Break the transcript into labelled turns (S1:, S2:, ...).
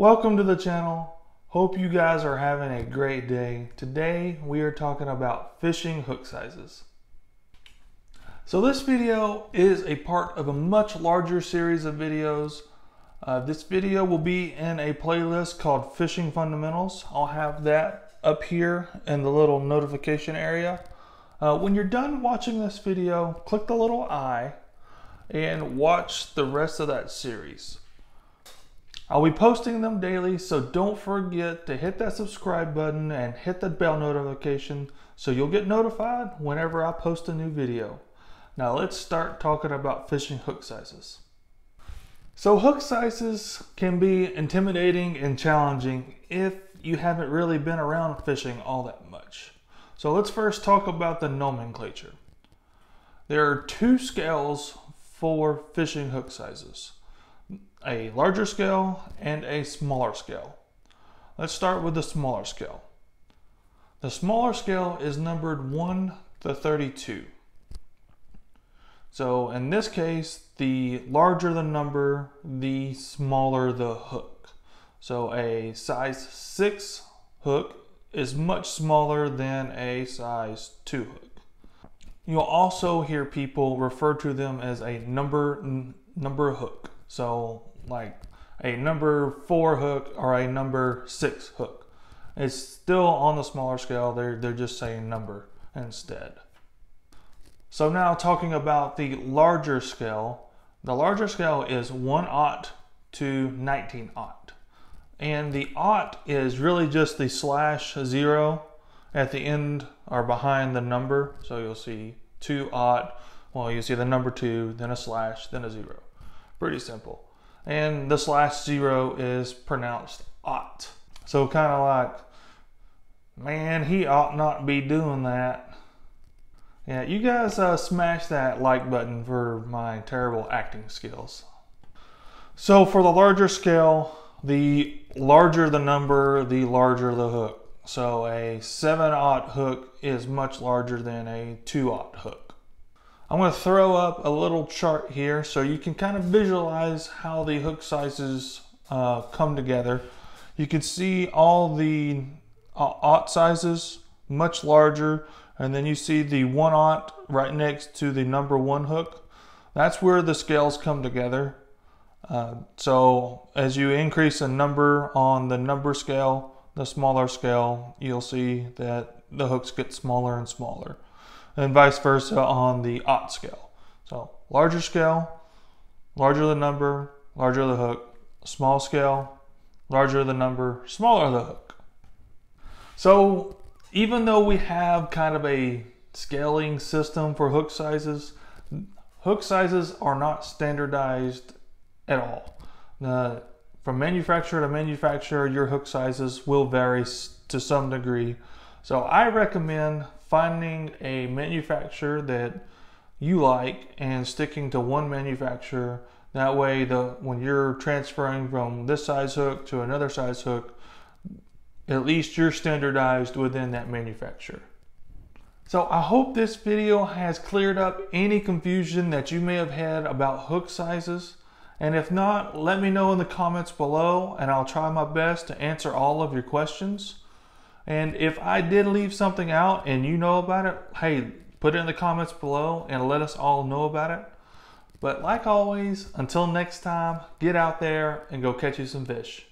S1: Welcome to the channel. Hope you guys are having a great day. Today we are talking about fishing hook sizes. So this video is a part of a much larger series of videos. Uh, this video will be in a playlist called Fishing Fundamentals. I'll have that up here in the little notification area. Uh, when you're done watching this video, click the little eye and watch the rest of that series. I'll be posting them daily, so don't forget to hit that subscribe button and hit the bell notification so you'll get notified whenever I post a new video. Now let's start talking about fishing hook sizes. So hook sizes can be intimidating and challenging if you haven't really been around fishing all that much. So let's first talk about the nomenclature. There are two scales for fishing hook sizes a larger scale and a smaller scale. Let's start with the smaller scale. The smaller scale is numbered 1 to 32. So in this case, the larger the number, the smaller the hook. So a size 6 hook is much smaller than a size 2 hook. You'll also hear people refer to them as a number number hook. So like a number four hook or a number six hook. It's still on the smaller scale. They're, they're just saying number instead. So now talking about the larger scale, the larger scale is 1 aught to 19 aught. And the aught is really just the slash zero at the end or behind the number. So you'll see 2 aught, well you see the number 2, then a slash, then a zero. Pretty simple and this last zero is pronounced ought. So kind of like, man, he ought not be doing that. Yeah, you guys uh, smash that like button for my terrible acting skills. So for the larger scale, the larger the number, the larger the hook. So a 7 aught hook is much larger than a 2 aught hook. I'm going to throw up a little chart here so you can kind of visualize how the hook sizes uh, come together. You can see all the uh, aught sizes much larger and then you see the one aught right next to the number one hook. That's where the scales come together. Uh, so as you increase a number on the number scale, the smaller scale, you'll see that the hooks get smaller and smaller and vice versa on the aught scale. So larger scale, larger the number, larger the hook, small scale, larger the number, smaller the hook. So even though we have kind of a scaling system for hook sizes, hook sizes are not standardized at all. Uh, from manufacturer to manufacturer, your hook sizes will vary to some degree. So I recommend finding a manufacturer that you like and sticking to one manufacturer. That way, the when you're transferring from this size hook to another size hook, at least you're standardized within that manufacturer. So I hope this video has cleared up any confusion that you may have had about hook sizes. And if not, let me know in the comments below and I'll try my best to answer all of your questions. And if I did leave something out and you know about it, hey, put it in the comments below and let us all know about it. But like always, until next time, get out there and go catch you some fish.